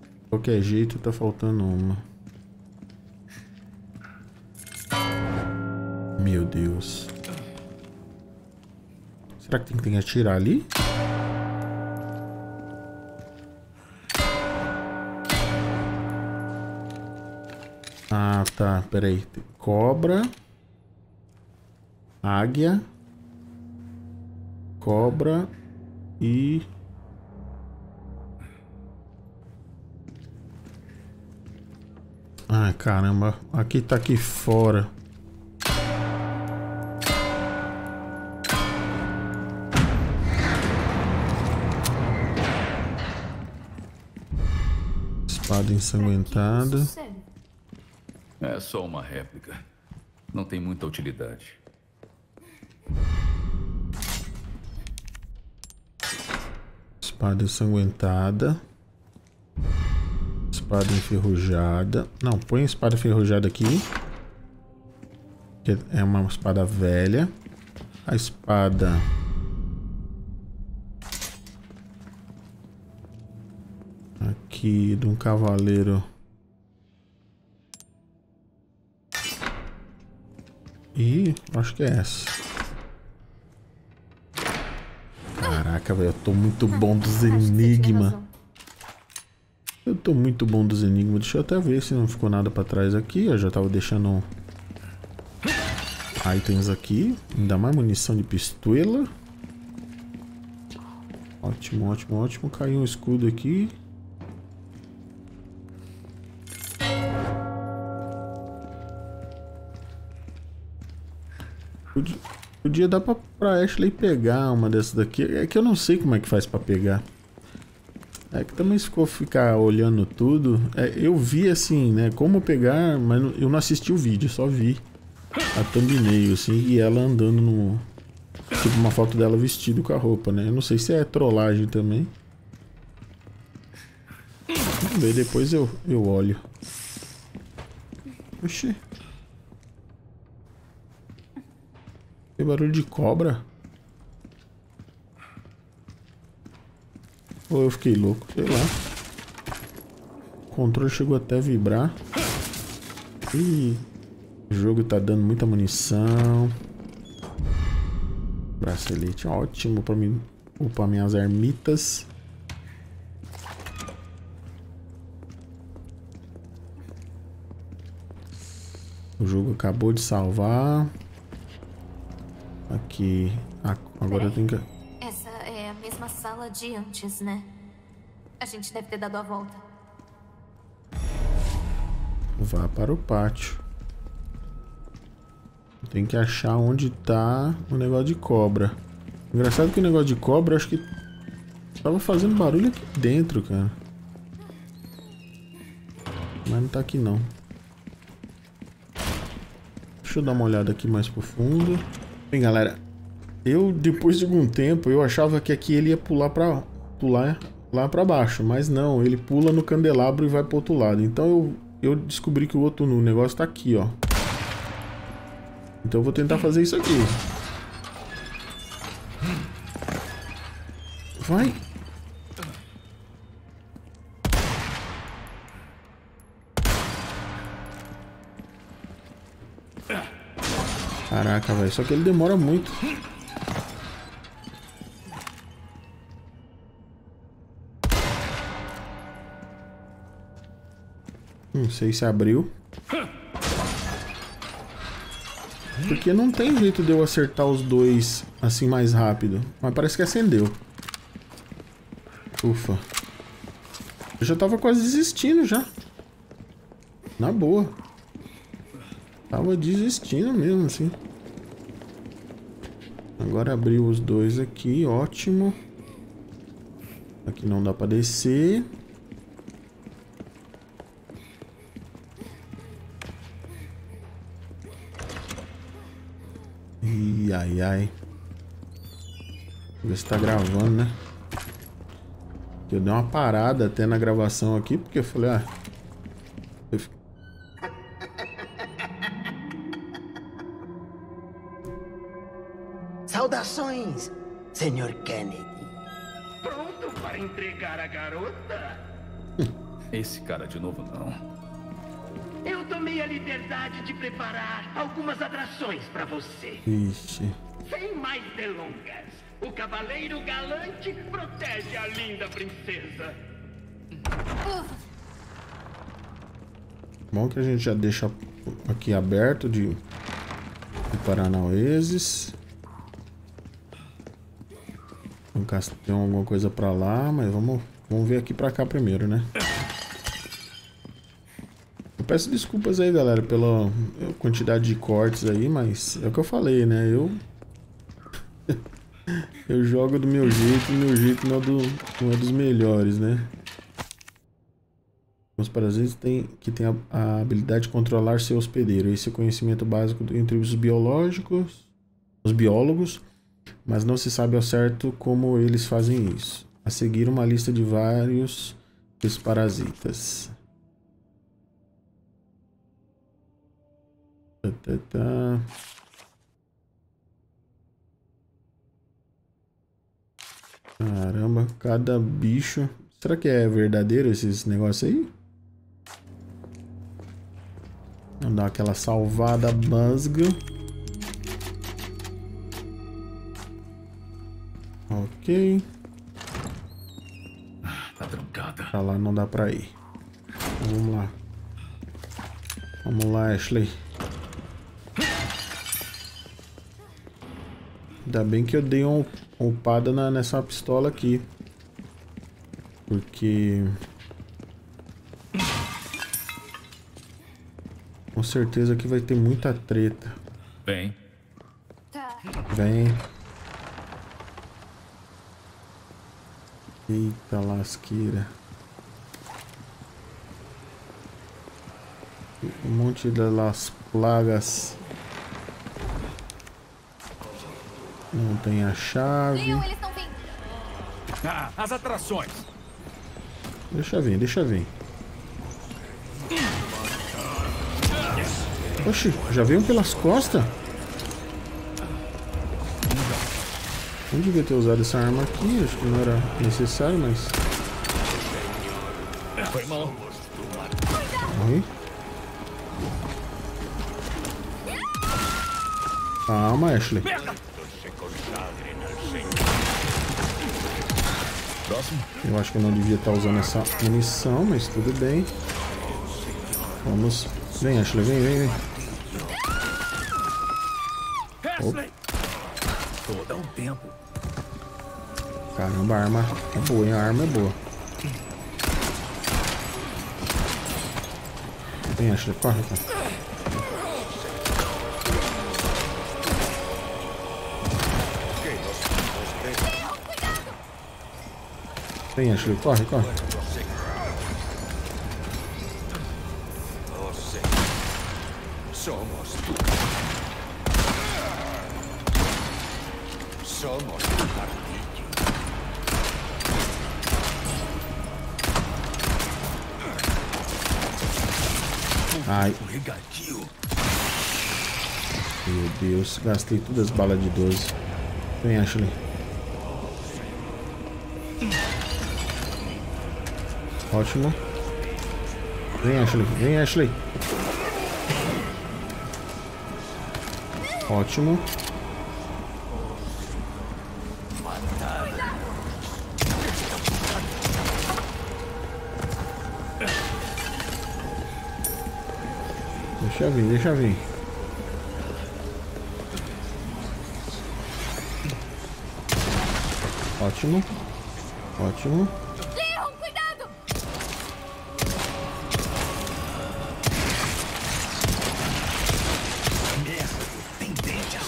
De qualquer jeito tá faltando uma. Meu Deus. Será que tem, que atirar ali? Ah, tá. Peraí. Cobra. Águia. Cobra. E... Ai, caramba. Aqui tá aqui fora. Espada ensanguentada.
É só uma réplica. Não tem muita utilidade.
Espada ensanguentada. Espada enferrujada. Não, põe a espada enferrujada aqui. Que é uma espada velha. A espada. Aqui de um cavaleiro. E acho que é essa. Caraca, velho, eu tô muito bom dos
Acho que você tinha
enigma.
razão.
Eu tô muito bom dos enigmas. Deixa eu até ver se não ficou nada pra trás aqui. Eu já tava deixando itens aqui. Ainda mais munição de pistola. Ótimo, ótimo, ótimo. Caiu um escudo aqui. Podia dar pra, pra Ashley pegar uma dessas daqui. É que eu não sei como é que faz pra pegar. É que também for ficar olhando tudo, é, eu vi assim, né, como pegar, mas não- eu não assisti o vídeo, só vi a thumbnail, assim, e ela andando no... Tipo, uma foto dela vestido com a roupa, né? Eu não sei se é trollagem também. Vamos ver, depois eu, eu olho. Oxi. Tem barulho de cobra? Ou eu fiquei louco, sei lá. O controle chegou até a vibrar. Ih, o jogo tá dando muita munição. Bracelete ótimo pra mim upar minhas ermitas. O jogo acabou de salvar. Aqui. Ah, agora eu tenho que.
Essa é a mesma sala de antes, né? A gente deve ter dado a volta.
Vá para o pátio. Tem que achar onde tá o negócio de cobra. Engraçado que o negócio de cobra, acho que tava fazendo barulho aqui dentro, cara. Mas não tá aqui não. Deixa eu dar uma olhada aqui mais pro fundo. Bem, galera, eu depois de algum tempo eu achava que aqui ele ia pular para pular lá pra baixo. Mas não, ele pula no candelabro e vai pro outro lado. Então eu, eu descobri que o outro negócio tá aqui, ó. Então eu vou tentar fazer isso aqui. Vai. Caraca, velho. Só que ele demora muito. Não sei se abriu. Porque não tem jeito de eu acertar os dois assim mais rápido. Mas parece que acendeu. Ufa. Eu já tava quase desistindo já. Na boa. Tava desistindo mesmo, assim. Agora abriu os dois aqui, ótimo. Aqui não dá pra descer. Ih, ai, ai. Ver se tá gravando, né? Eu dei uma parada até na gravação aqui, porque eu falei, ah...
Sr. Kennedy.
Pronto para entregar a garota?
Esse cara de novo não.
Eu tomei a liberdade de preparar algumas atrações para você.
Ixi.
Sem mais delongas, o cavaleiro galante protege a linda princesa.
Bom que a gente já deixa aqui aberto de, de. Tem um cas- Tem alguma coisa pra lá, mas vamos, vamos ver aqui pra cá primeiro, né? Eu peço desculpas aí, galera, pela quantidade de cortes aí, mas é o que eu falei, né? Eu. *laughs* eu jogo do meu jeito, meu jeito não é, do, não é dos melhores, né? Os parasitas têm, que têm a, a habilidade de controlar seu hospedeiro. Esse é o conhecimento básico entre os biológicos, os biólogos, mas não se sabe ao certo como eles fazem isso. A seguir, uma lista de vários dos parasitas. Tá, tá, tá. Caramba, cada bicho. Será que é verdadeiro esses negócios aí? Vamos dar aquela salvada basga. Ok.
Tá trancada.
Pra lá não dá pra ir. Então, vamos lá. Vamos lá, Ashley. Ainda bem que eu dei uma upada na, nessa pistola aqui. Porque... Com certeza que vai ter muita treta.
Vem.
Tá.
Vem. Eita lasqueira. Um monte de las plagas. Não tem a chave.
Leon, eles estão vindo.
Ah, as atrações.
Deixa vir, deixa vir. Oxi, já veio um pelas costas? Não devia ter usado essa arma aqui, acho que não era necessário, mas.
Foi mal.
Morri. Calma, Ashley.
Próximo.
Eu acho que eu não devia estar usando essa munição, mas tudo bem. Vamos. Vem, Ashley, vem, vem, vem. Caramba, a arma é boa, hein? A arma é boa. Vem, Ashley, corre, cara. Vem, Ashley, corre, corre. Deus, gastei todas as balas de 12. Vem, Ashley. Ótimo. Vem, Ashley. Vem, Ashley. Ótimo. Deixa vir, deixa vir. Ótimo. Ótimo.
Leon, cuidado!
Dente.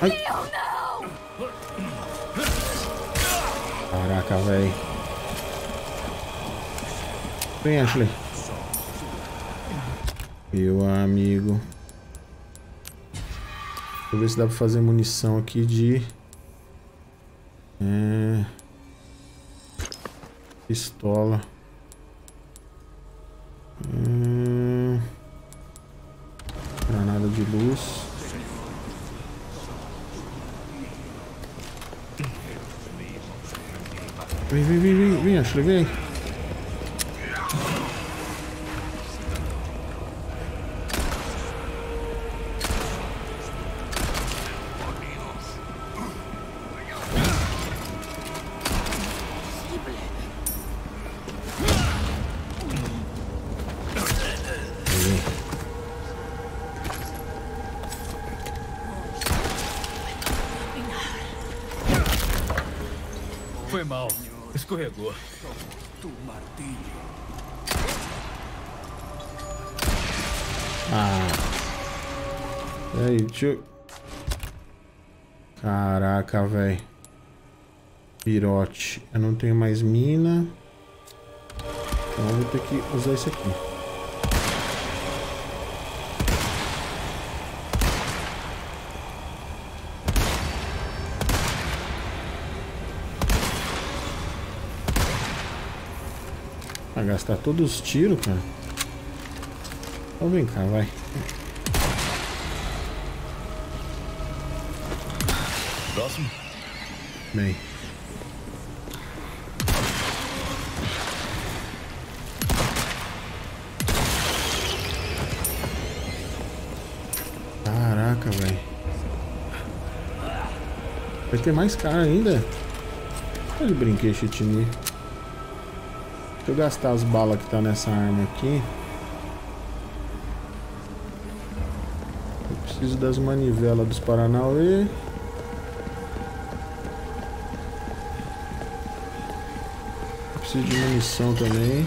Leon, não!
Caraca, velho. Vem, Ashley. Meu amigo. Deixa eu ver se dá pra fazer munição aqui de... Pistola. Hum... Granada de luz. Vem, vem, vem, vem, vem, Ashley, vem. Caraca, velho. Pirote. Eu não tenho mais mina. Então eu vou ter que usar isso aqui. Vai gastar todos os tiros, cara. Então vem cá, vai.
Próximo?
Bem. Caraca, velho. Vai ter mais cara ainda? Olha de brinquedo, Chitini. Deixa eu gastar as balas que tá nessa arma aqui. Eu preciso das manivelas dos Paranauê. Eu preciso de munição também.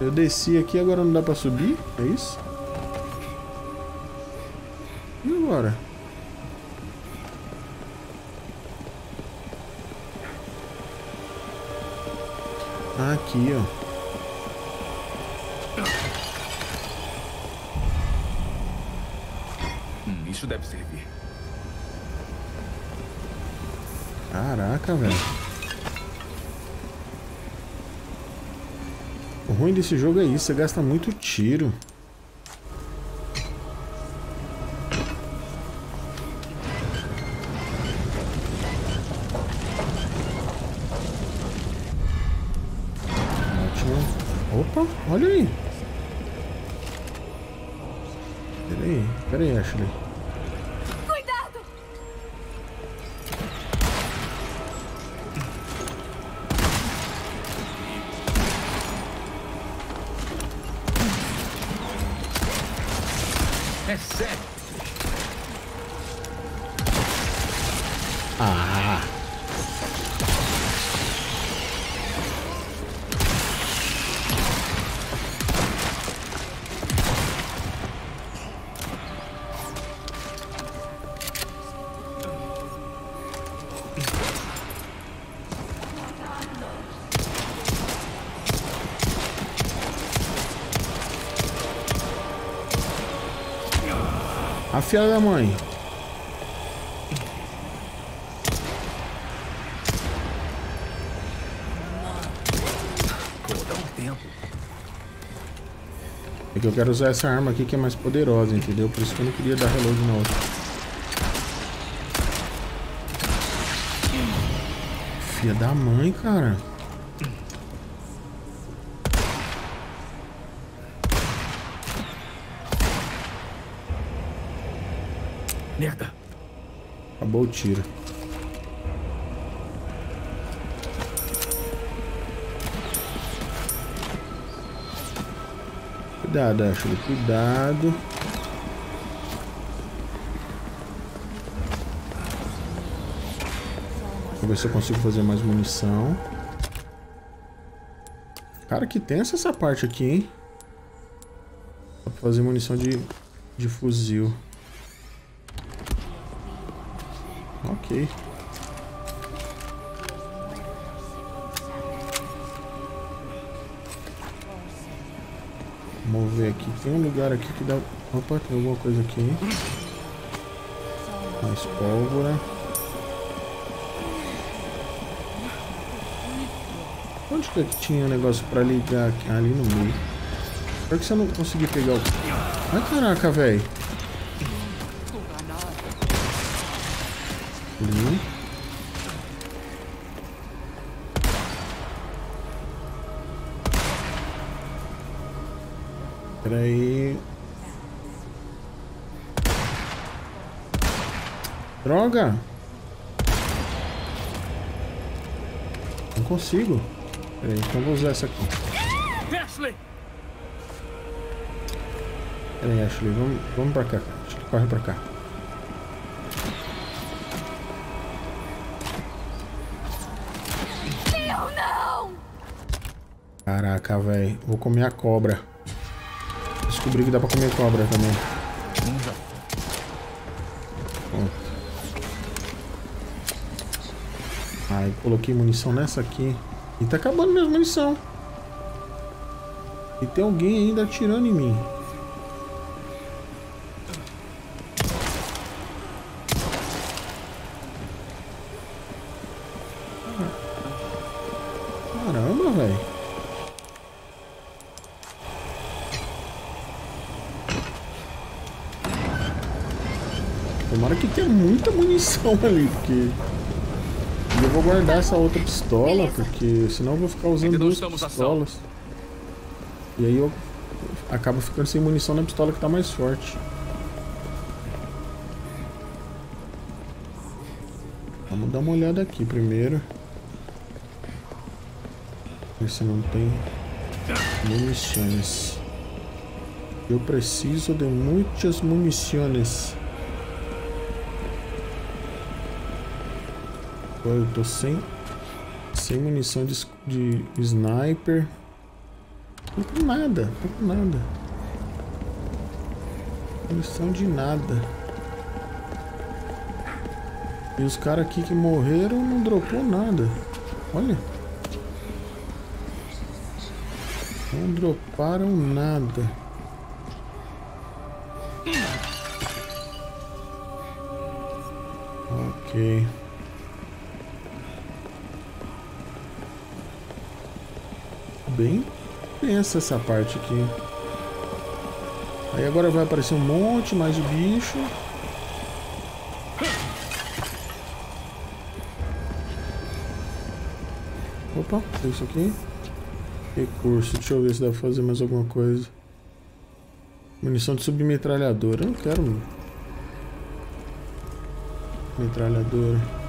Eu desci aqui, agora não dá pra subir? É isso? E agora? Aqui, ó.
Hum, isso deve servir.
Caraca, velho. O ruim desse jogo é isso, você gasta muito tiro. A filha da mãe. É que eu quero usar essa arma aqui que é mais poderosa, entendeu? Por isso que eu não queria dar reload na outra. Filha da mãe, cara. Acabou o tiro. Cuidado, Ashley, cuidado. Vou ver se eu consigo fazer mais munição. Cara, que tensa essa parte aqui, hein? Dá pra fazer munição de, de fuzil. Ok. Vamos ver aqui. Tem um lugar aqui que dá... Opa, tem alguma coisa aqui. Mais pólvora. Onde que tinha negócio pra ligar aqui? Ali no meio. Por que você não conseguiu pegar o... Ai, caraca, velho. Droga! Não consigo. Pera aí, então vou usar essa aqui.
Ashley!
Pera aí, Ashley, vamos, vamos pra cá. Corre pra cá.
Não!
Caraca, velho. Vou comer a cobra. Descobri que dá pra comer cobra também. Aí coloquei munição nessa aqui. E tá acabando minha munição. E tem alguém ainda atirando em mim. Caramba, velho. Tomara que tenha muita munição *laughs* ali, porque... E eu vou guardar essa outra pistola, porque senão eu vou ficar usando
Ainda não
duas pistolas. E aí eu acabo ficando sem munição na pistola que tá mais forte. Vamos dar uma olhada aqui primeiro. Ver se não tem munições. Eu preciso de muitas munições. Eu tô sem, sem munição de, de sniper. Com nada, com nada. Munição de nada. E os caras aqui que morreram não dropou nada. Olha. Não droparam nada. Ok. Pensa essa parte aqui. Aí agora vai aparecer um monte mais de bicho. Opa, isso aqui. Recurso, deixa eu ver se dá pra fazer mais alguma coisa. Munição de submetralhadora. Eu não quero metralhadora.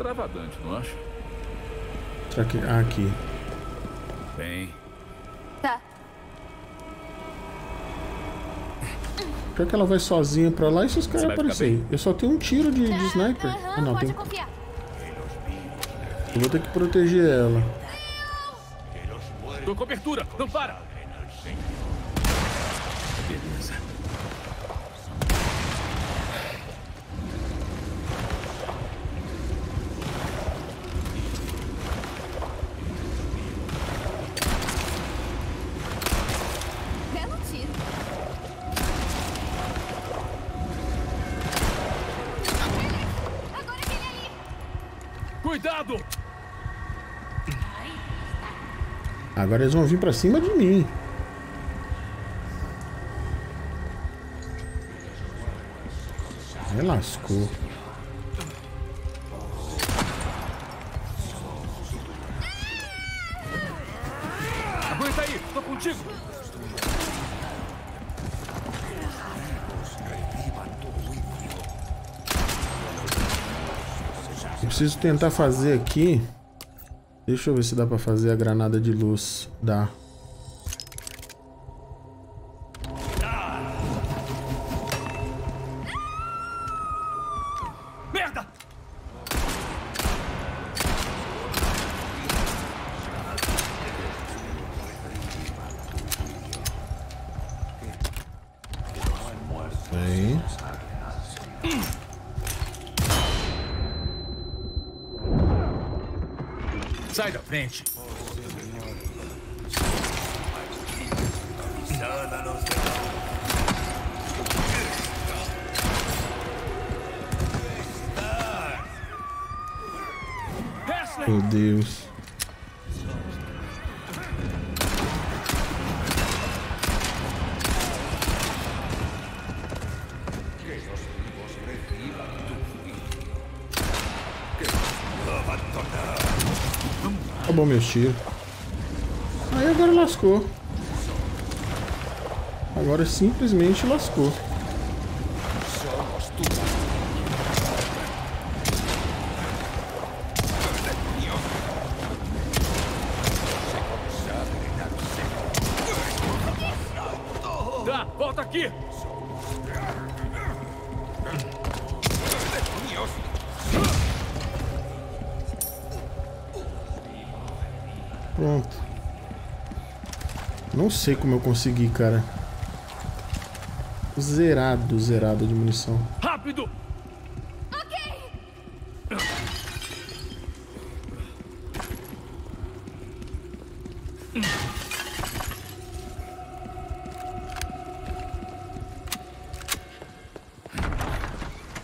Extravagante, não acha?
Será que. Ah, aqui.
Bem,
Tá.
Pior que ela vai sozinha pra lá e se os caras aparecerem. Eu só tenho um tiro de, de sniper.
Aham,
Ah, não,
pode
tem.
confiar.
Eu vou ter que proteger ela.
dou cobertura! Não para!
Agora eles vão vir pra cima de mim. Aí lascou.
Aguenta aí, tô contigo!
Eu preciso tentar fazer aqui. Deixa eu ver se dá pra fazer a granada de luz. Dá. Meu Deus. Acabou meu tiro. Aí agora lascou. Agora simplesmente lascou. Sei como eu consegui, cara. Zerado, zerado de munição.
Rápido!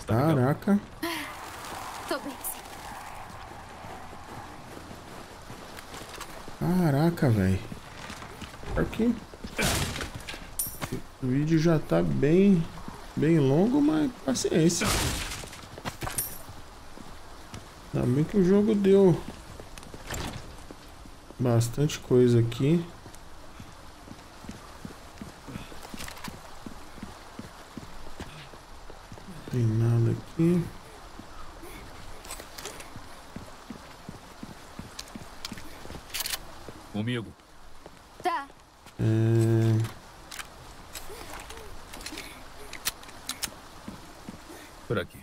Caraca.
Tô bem, sim.
Caraca, velho. Aqui. O vídeo já tá bem, bem longo, mas paciência. Ainda bem que o jogo deu bastante coisa aqui. Tem nada aqui.
Comigo.
Tá.
É...
Por aqui.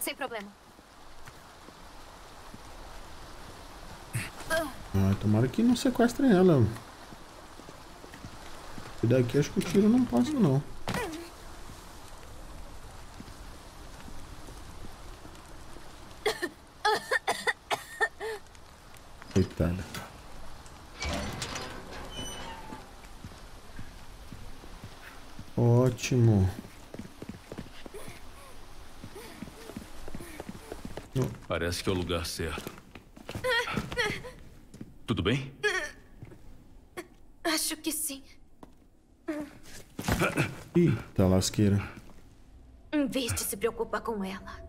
Sem problema.
Ah, tomara que não sequestrem ela. E daqui acho que o tiro não passa não. Coitada. Ótimo.
Parece que é o lugar certo. Tudo bem?
Acho que sim.
Eita lasqueira.
Em vez de se preocupar com ela,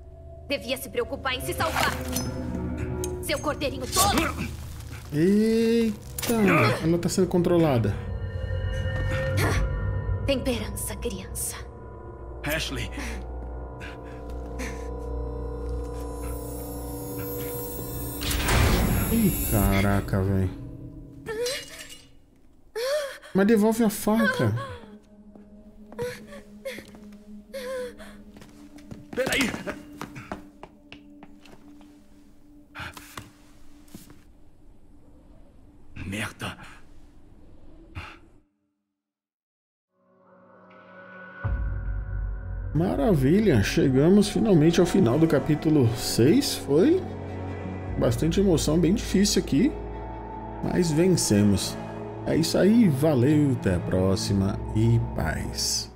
devia se preocupar em se salvar. Seu cordeirinho todo!
Eita, ela tá sendo controlada.
Temperança, criança.
Ashley!
Ih, caraca, velho. Mas devolve a faca. Maravilha, chegamos finalmente ao final do capítulo 6. Foi bastante emoção, bem difícil aqui, mas vencemos. É isso aí, valeu, até a próxima e paz.